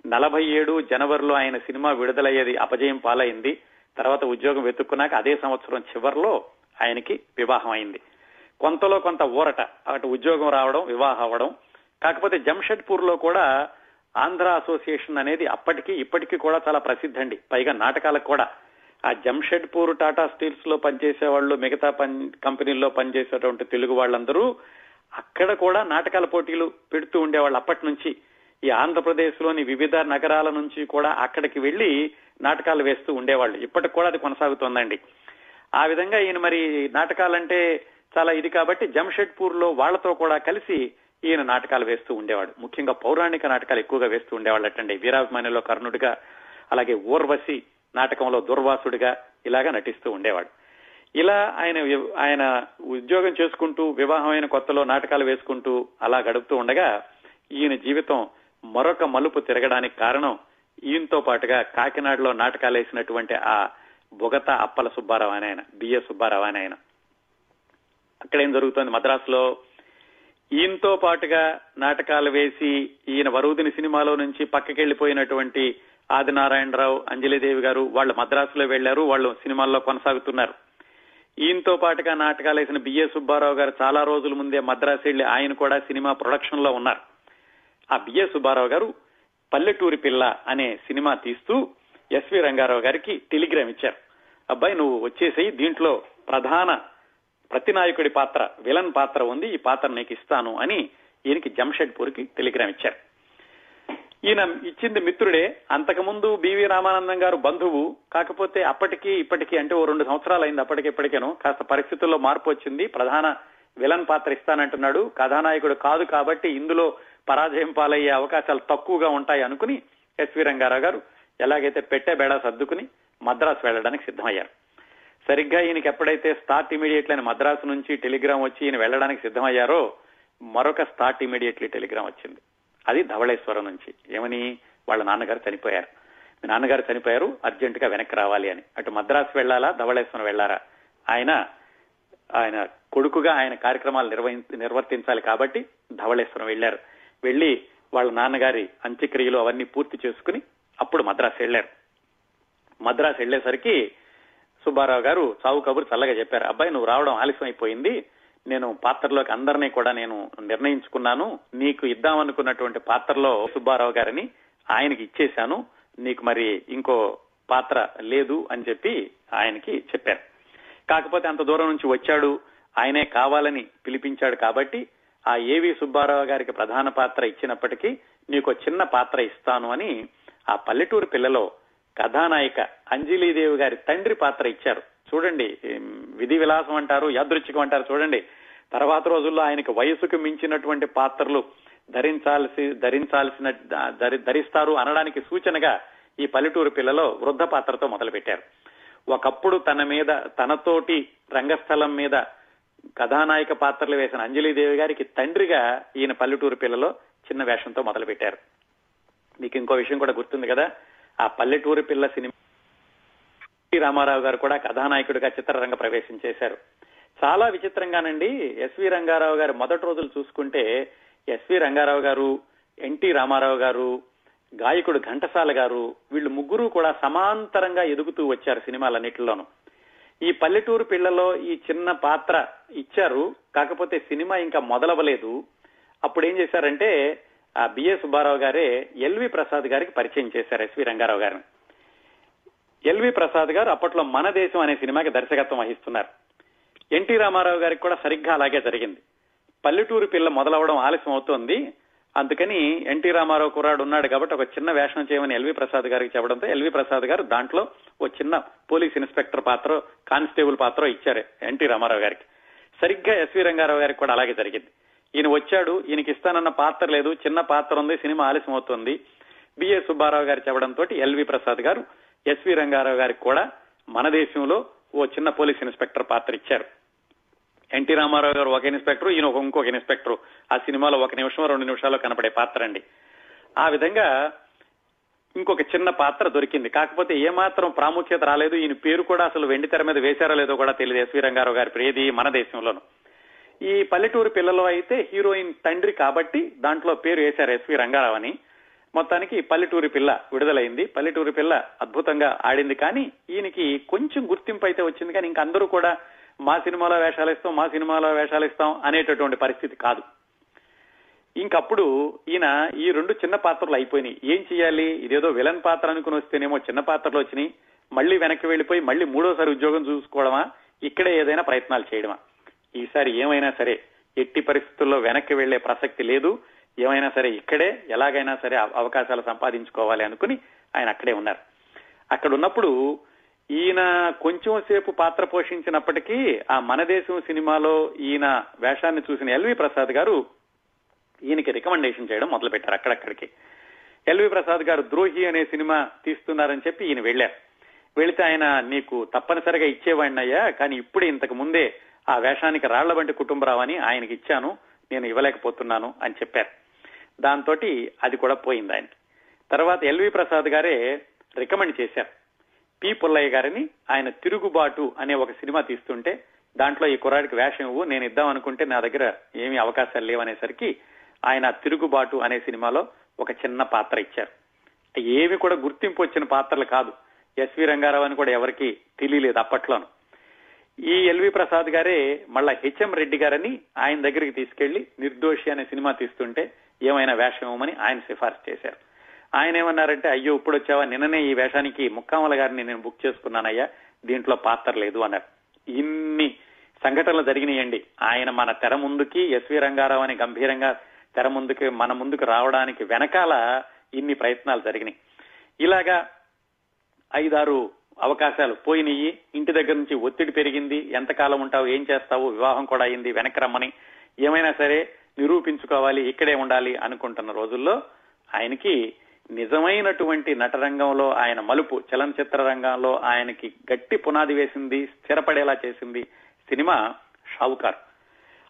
నలభై ఏడు జనవరిలో ఆయన సినిమా విడుదలయ్యేది అపజయం పాలైంది. తర్వాత ఉద్యోగం వెతుక్కున్నాక అదే సంవత్సరం చివరిలో ఆయనకి వివాహం అయింది. కొంతలో కొంత ఊరట అటు ఉద్యోగం రావడం వివాహం అవ్వడం. కాకపోతే జంషెడ్పూర్లో కూడా ఆంధ్ర అసోసియేషన్ అనేది అప్పటికి ఇప్పటికీ కూడా చాలా ప్రసిద్ధండి. పైగా నాటకాలకు కూడా ఆ జంషెడ్పూర్ టాటా స్టీల్స్లో పనిచేసే వాళ్ళు మిగతా కంపెనీల్లో పనిచేసేటువంటి తెలుగు వాళ్ళందరూ అక్కడ కూడా నాటకాల పోటీలు పెడుతూ ఉండేవాళ్ళు అప్పటి నుంచి. ఈ ఆంధ్రప్రదేశ్లోని వివిధ నగరాల నుంచి కూడా అక్కడికి వెళ్ళి నాటకాలు వేస్తూ ఉండేవాళ్ళు. ఇప్పటికి కూడా అది కొనసాగుతోందండి. ఆ విధంగా ఈయన మరి నాటకాలంటే చాలా ఇది కాబట్టి జంషెడ్పూర్లో వాళ్ళతో కూడా కలిసి ఈయన నాటకాలు వేస్తూ ఉండేవాడు. ముఖ్యంగా పౌరాణిక నాటకాలు ఎక్కువగా వేస్తూ ఉండేవాళ్ళటండి వీరాభిమానిలో కర్ణుడిగా అలాగే ఊర్వశి నాటకంలో దుర్వాసుడిగా ఇలాగా నటిస్తూ ఉండేవాడు. ఇలా ఆయన ఆయన ఉద్యోగం చేసుకుంటూ వివాహమైన కొత్తలో నాటకాలు వేసుకుంటూ అలా గడుపుతూ ఉండగా ఈయన జీవితం మరొక మలుపు తిరగడానికి కారణం ఈయనతో పాటుగా కాకినాడలో నాటకాలు వేసినటువంటి ఆ బొగత అప్పల సుబ్బారావు అని ఆయన బిఏ సుబ్బారావు అని ఆయన. అక్కడేం జరుగుతోంది? మద్రాసులో ఈయనతో పాటుగా నాటకాలు వేసి ఈయన వరుదిని సినిమాలో నుంచి పక్కకెళ్ళిపోయినటువంటి ఆదినారాయణరావు అంజలిదేవి గారు వాళ్ళు మద్రాసులో వెళ్ళారు వాళ్ళు సినిమాల్లో కొనసాగుతున్నారు. ఈయనతో పాటుగా నాటకాలు వేసిన బిఏ సుబ్బారావు గారు చాలా రోజుల ముందే మద్రాసు వెళ్ళి ఆయన కూడా సినిమా ప్రొడక్షన్లో ఉన్నారు. ఆ బిఏ సుబ్బారావు గారు పల్లెటూరి పిల్ల అనే సినిమా తీస్తూ ఎస్వి రంగారావు గారికి టెలిగ్రామ్ ఇచ్చారు. అబ్బాయి నువ్వు వచ్చేసి దీంట్లో ప్రధాన ప్రతినాయకుడి పాత్ర విలన్ పాత్ర ఉంది ఈ పాత్ర నీకు ఇస్తాను అని ఈయనకి జంషెడ్పూర్కి టెలిగ్రామ్ ఇచ్చారు. ఈయన ఇచ్చింది మిత్రుడే. అంతకుముందు బివి రామానందం గారు బంధువు. కాకపోతే అప్పటికి ఇప్పటికి అంటే ఓ రెండు సంవత్సరాలు అయింది అప్పటికి ఇప్పటికేను. కాస్త పరిస్థితుల్లో మార్పు వచ్చింది. ప్రధాన విలన్ పాత్ర ఇస్తానంటున్నాడు. కథానాయకుడు కాదు కాబట్టి ఇందులో పరాజయం పాలయ్యే అవకాశాలు తక్కువగా ఉంటాయి అనుకుని ఎస్వి రంగారావు గారు ఎలాగైతే పెట్టే బేడా సర్దుకుని మద్రాసు వెళ్ళడానికి సిద్ధమయ్యారు. సరిగ్గా ఈయనకి ఎప్పుడైతే స్టార్ట్ ఇమీడియట్లీ అని మద్రాసు నుంచి టెలిగ్రామ్ వచ్చి ఈయన వెళ్ళడానికి సిద్ధమయ్యారో మరొక స్టార్ట్ ఇమీడియట్లీ టెలిగ్రామ్ వచ్చింది. అది ధవళేశ్వరం నుంచి. ఏమని? వాళ్ళ నాన్నగారు చనిపోయారు. మీ నాన్నగారు చనిపోయారు అర్జెంట్గా వెనక్కి రావాలి అని. అటు మద్రాసు వెళ్ళాలా ధవళేశ్వరం వెళ్ళారా ఆయన ఆయన కొడుకుగా ఆయన కార్యక్రమాలు నిర్వహి నిర్వర్తించాలి కాబట్టి ధవళేశ్వరం వెళ్ళారు వెళ్ళి వాళ్ళ నాన్నగారి అంత్యక్రియలు అవన్నీ పూర్తి చేసుకుని అప్పుడు మద్రాసు వెళ్ళారు మద్రాసు వెళ్ళేసరికి సుబ్బారావు గారు చావు కబురు చల్లగా చెప్పారు. అబ్బాయి నువ్వు రావడం ఆలస్యం అయిపోయింది నేను పాత్రలోకి అందరినీ కూడా నేను నిర్ణయించుకున్నాను. నీకు ఇద్దామనుకున్నటువంటి పాత్రలో సుబ్బారావు గారిని ఆయనకి ఇచ్చేశాను. నీకు మరి ఇంకో పాత్ర లేదు అని చెప్పి ఆయనకి చెప్పారు. కాకపోతే అంత దూరం నుంచి వచ్చాడు. ఆయనే కావాలని పిలిపించాడు కాబట్టి ఆ ఏవి సుబ్బారావు గారికి ప్రధాన పాత్ర ఇచ్చినప్పటికీ నీకు చిన్న పాత్ర ఇస్తాను అని ఆ పల్లెటూరు పిల్లలో కథానాయిక అంజలీదేవి గారి తండ్రి పాత్ర ఇచ్చారు. చూడండి విధి విలాసం అంటారు యాదృచ్ఛికం అంటారు. చూడండి తర్వాత రోజుల్లో ఆయనకి వయసుకు మించినటువంటి పాత్రలు ధరించాల్సి ధరించాల్సిన ధరిస్తారు అనడానికి సూచనగా ఈ పల్లెటూరు పిల్లలో వృద్ధ పాత్రతో మొదలుపెట్టారు. ఒకప్పుడు తన మీద తనతోటి రంగస్థలం మీద కథానాయక పాత్రలు వేసిన అంజలీదేవి గారికి తండ్రిగా ఈయన పల్లెటూరు పిల్లలో చిన్న వేషంతో మొదలుపెట్టారు. మీకు ఇంకో విషయం కూడా గుర్తుంది కదా ఆ పల్లెటూరు పిల్ల సినిమా రామారావు గారు కూడా కథానాయకుడిగా చిత్రరంగ ప్రవేశం చేశారు. చాలా విచిత్రంగానండి ఎస్వి రంగారావు గారు మొదటి రోజులు చూసుకుంటే ఎస్వి రంగారావు గారు ఎన్టీ రామారావు గారు గాయకుడు ఘంటసాల గారు వీళ్ళు ముగ్గురు కూడా సమాంతరంగా ఎదుగుతూ వచ్చారు సినిమాలన్నిటిలోనూ. ఈ పల్లెటూరు పిల్లలో ఈ చిన్న పాత్ర ఇచ్చారు కాకపోతే సినిమా ఇంకా మొదలవలేదు అప్పుడు ఏం చేశారంటే ఆ బిఏ సుబ్బారావు గారే ఎల్వి ప్రసాద్ గారికి పరిచయం చేశారు ఎస్వి రంగారావు గారిని. ఎల్వి ప్రసాద్ గారు అప్పట్లో మన దేశం అనే సినిమాకి దర్శకత్వం వహిస్తున్నారు. ఎన్టీ రామారావు గారికి కూడా సరిగ్గా అలాగే జరిగింది. పల్లెటూరు పిల్ల మొదలవడం ఆలస్యం అవుతోంది. అందుకని ఎన్టీ రామారావు కుర్రాడు ఉన్నాడు కాబట్టి ఒక చిన్న వేషం చేయమని ఎల్వి ప్రసాద్ గారికి చెప్పడంతో ఎల్వి ప్రసాద్ గారు దాంట్లో ఓ చిన్న పోలీస్ ఇన్స్పెక్టర్ పాత్ర కానిస్టేబుల్ పాత్ర ఇచ్చారు ఎన్టీ రామారావు గారికి. సరిగ్గా ఎస్వి రంగారావు గారికి కూడా అలాగే జరిగింది. ఈయన వచ్చాడు ఈయనకి ఇస్తానన్న పాత్ర లేదు చిన్న పాత్ర ఉంది సినిమా ఆలస్యం అవుతుంది. బిఏ సుబ్బారావు గారు చెప్పడంతో ఎల్వి ప్రసాద్ గారు ఎస్వి రంగారావు గారికి కూడా మన దేశంలో ఓ చిన్న పోలీస్ ఇన్స్పెక్టర్ పాత్ర ఇచ్చారు. ఎన్టీ రామారావు గారు ఒక ఇన్స్పెక్టర్ ఈయన ఒక ఇంకొక ఇన్స్పెక్టర్. ఆ సినిమాలో ఒక నిమిషం రెండు నిమిషాల్లో కనపడే పాత్ర అండి. ఆ విధంగా ఇంకొక చిన్న పాత్ర దొరికింది. కాకపోతే ఏమాత్రం ప్రాముఖ్యత రాలేదు. ఈయన పేరు కూడా అసలు వెండి తెర మీద వేశారో లేదో కూడా తెలియదు ఎస్వి రంగారావు గారి ప్రేది మన దేశంలోను. ఈ పల్లెటూరు పిల్లలు అయితే హీరోయిన్ తండ్రి కాబట్టి దాంట్లో పేరు వేశారు ఎస్వి రంగారావు అని. మొత్తానికి పల్లెటూరి పిల్ల విడుదలైంది. పల్లెటూరి పిల్ల అద్భుతంగా ఆడింది. కానీ ఈయనకి కొంచెం గుర్తింపు అయితే వచ్చింది. కానీ ఇంక అందరూ కూడా మా సినిమాలో వేషాలు ఇస్తాం మా సినిమాలో వేషాలు ఇస్తాం అనేటటువంటి పరిస్థితి కాదు. ఇంకప్పుడు ఈయన ఈ రెండు చిన్న పాత్రలు అయిపోయినాయి. ఏం చేయాలి ఇదేదో విలన్ పాత్ర అనుకుని వస్తేనేమో చిన్న పాత్రలు వచ్చినాయి. మళ్ళీ వెనక్కి వెళ్ళిపోయి మళ్ళీ మూడోసారి ఉద్యోగం చూసుకోవడమా? ఇక్కడే ఏదైనా ప్రయత్నాలు చేయడమా? ఈసారి ఏమైనా సరే ఎట్టి పరిస్థితుల్లో వెనక్కి వెళ్ళే ప్రసక్తి లేదు. ఏమైనా సరే ఇక్కడే ఎలాగైనా సరే అవకాశాలు సంపాదించుకోవాలి అనుకుని ఆయన అక్కడే ఉన్నారు. అక్కడ ఉన్నప్పుడు ఈయన కొంచెం సేపు పాత్ర పోషించినప్పటికీ ఆ మన దేశం సినిమాలో ఈయన వేషాన్ని చూసిన ఎల్వి ప్రసాద్ గారు ఈయనకి రికమెండేషన్ చేయడం మొదలు పెట్టారు అక్కడక్కడికి. ఎల్వి ప్రసాద్ గారు ద్రోహి అనే సినిమా తీస్తున్నారని చెప్పి ఈయన వెళ్ళారు. వెళితే ఆయన నీకు తప్పనిసరిగా ఇచ్చేవాడినయ్యా కానీ ఇప్పుడే ఇంతకు ముందే ఆ వేషానికి రాళ్ళ వంటి కుటుంబరావని ఆయనకి ఇచ్చాను నేను ఇవ్వలేకపోతున్నాను అని చెప్పారు. దాంతో అది కూడా పోయింది ఆయన. తర్వాత ఎల్వి ప్రసాద్ గారే రికమెండ్ చేశారు. పి పుల్లయ్య గారిని ఆయన తిరుగుబాటు అనే ఒక సినిమా తీస్తుంటే దాంట్లో ఈ కుర్రాడికి వేషం ఇవ్వు నేను ఇద్దాం అనుకుంటే నా దగ్గర ఏమీ అవకాశాలు లేవనేసరికి ఆయన తిరుగుబాటు అనే సినిమాలో ఒక చిన్న పాత్ర ఇచ్చారు. ఏమి కూడా గుర్తింపు వచ్చిన పాత్రలు కాదు. ఎస్వి రంగారావు అని కూడా ఎవరికి తెలియలేదు అప్పట్లోను. ఈ ఎల్వి ప్రసాద్ గారే మళ్ళా హెచ్ఎం రెడ్డి గారని ఆయన దగ్గరికి తీసుకెళ్ళి నిర్దోషి అనే సినిమా తీస్తుంటే ఏమైనా వేషం ఇవ్వమని ఆయన సిఫార్సు చేశారు. ఆయన ఏమన్నారంటే అయ్యో ఇప్పుడు వచ్చావా? నిన్ననే ఈ వేషానికి ముక్కామల గారిని నేను బుక్ చేసుకున్నానయ్యా. దీంట్లో పాత్ర లేదు అన్నారు. ఇన్ని సంఘటనలు జరిగినాయండి. ఆయన మన తెర ముందుకి ఎస్వి రంగారావు అని గంభీరంగా తెర ముందుకి మన ముందుకు రావడానికి వెనకాల ఇన్ని ప్రయత్నాలు జరిగినాయి. ఇలాగా ఐదారు అవకాశాలు పోయినాయి. ఇంటి దగ్గర నుంచి ఒత్తిడి పెరిగింది. ఎంతకాలం ఉంటావు? ఏం చేస్తావు? వివాహం కూడా అయింది. వెనక్కి రమ్మని. ఏమైనా సరే నిరూపించుకోవాలి ఇక్కడే ఉండాలి అనుకుంటున్న రోజుల్లో ఆయనకి నిజమైనటువంటి నటరంగంలో ఆయన మలుపు చలనచిత్ర రంగంలో ఆయనకి గట్టి పునాది వేసింది స్థిరపడేలా చేసింది సినిమా షావుకార్.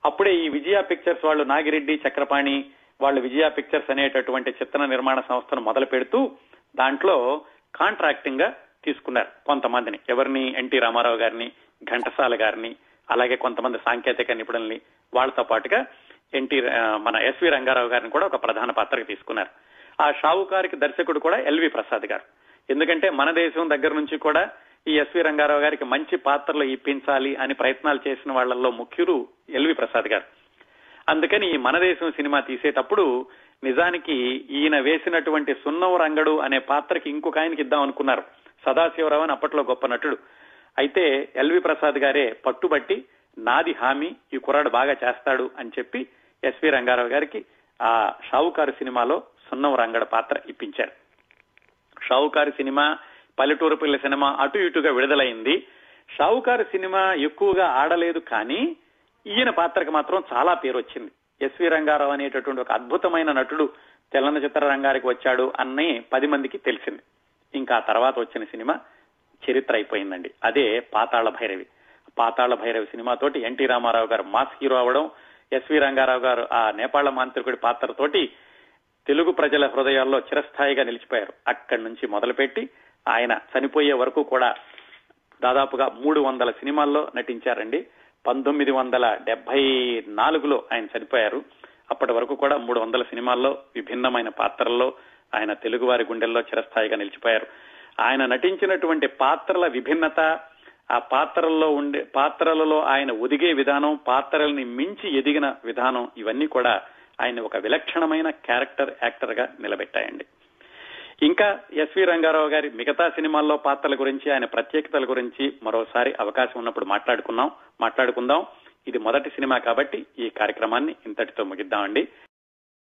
అప్పుడే ఈ విజయ పిక్చర్స్ వాళ్ళు నాగిరెడ్డి చక్రపాణి వాళ్ళు విజయ పిక్చర్స్ అనేటటువంటి చిత్ర నిర్మాణ సంస్థను మొదలు పెడుతూ దాంట్లో కాంట్రాక్టింగ్గా తీసుకున్నారు కొంతమందిని. ఎవరిని? ఎన్టీ రామారావు గారిని ఘంటసాల గారిని అలాగే కొంతమంది సాంకేతిక నిపుణుల్ని. వాళ్ళతో పాటుగా ఎన్టీ మన ఎస్వి రంగారావు గారిని కూడా ఒక ప్రధాన పాత్రకి తీసుకున్నారు. ఆ షావుకారికి దర్శకుడు కూడా ఎల్వి ప్రసాద్ గారు. ఎందుకంటే మన దేశం దగ్గర నుంచి కూడా ఈ ఎస్వి రంగారావు గారికి మంచి పాత్రలు ఇప్పించాలి అని ప్రయత్నాలు చేసిన వాళ్ళలో ముఖ్యులు ఎల్వి ప్రసాద్ గారు. అందుకని ఈ మన దేశం సినిమా తీసేటప్పుడు నిజానికి ఈయన వేసినటువంటి సున్నం రంగడు అనే పాత్రకి ఇంకొక ఆయనకి ఇద్దాం అనుకున్నారు. సదాశివరావు అని అప్పట్లో గొప్ప నటుడు. అయితే ఎల్వి ప్రసాద్ గారే పట్టుబట్టి నాది హామీ ఈ కుర్రాడు బాగా చేస్తాడు అని చెప్పి ఎస్వి రంగారావు గారికి ఆ షావుకారు సినిమాలో సున్నం రంగడ పాత్ర ఇప్పించారు. షావుకారు సినిమా పల్లెటూరు పిల్ల సినిమా అటు ఇటుగా విడుదలైంది. షావుకారు సినిమా ఎక్కువగా ఆడలేదు కానీ ఈయన పాత్రకు మాత్రం చాలా పేరు వచ్చింది. ఎస్వి రంగారావు అనేటటువంటి ఒక అద్భుతమైన నటుడు చలనచిత్ర రంగారికి వచ్చాడు అన్నీ పది మందికి తెలిసింది. ఇంకా తర్వాత వచ్చిన సినిమా చరిత్ర అయిపోయిందండి. అదే Pathala Bhairavi. Pathala Bhairavi సినిమాతోటి N T Rama Rao garu mass hero అవడం ఎస్వి రంగారావు గారు ఆ నేపాళ మాంత్రికుడి పాత్రతోటి తెలుగు ప్రజల హృదయాల్లో చిరస్థాయిగా నిలిచిపోయారు. అక్కడి నుంచి మొదలుపెట్టి ఆయన చనిపోయే వరకు కూడా దాదాపుగా మూడు వందల సినిమాల్లో నటించారండి. పంతొమ్మిది వందల డెబ్బై నాలుగులో ఆయన చనిపోయారు. అప్పటి వరకు కూడా మూడు వందల సినిమాల్లో విభిన్నమైన పాత్రల్లో ఆయన తెలుగువారి గుండెల్లో చిరస్థాయిగా నిలిచిపోయారు. ఆయన నటించినటువంటి పాత్రల విభిన్నత ఆ పాత్రల్లో ఉండే పాత్రలలో ఆయన ఒదిగే విధానం పాత్రల్ని మించి ఎదిగిన విధానం ఇవన్నీ కూడా ఆయన ఒక విలక్షణమైన క్యారెక్టర్ యాక్టర్గా నిలబెట్టాయండి. ఇంకా ఎస్వి రంగారావు గారి మిగతా సినిమాల్లో పాత్రల గురించి ఆయన ప్రత్యేకతల గురించి మరోసారి అవకాశం ఉన్నప్పుడు మాట్లాడుకున్నాం మాట్లాడుకుందాం. ఇది మొదటి సినిమా కాబట్టి ఈ కార్యక్రమాన్ని ఇంతటితో ముగిద్దామండి.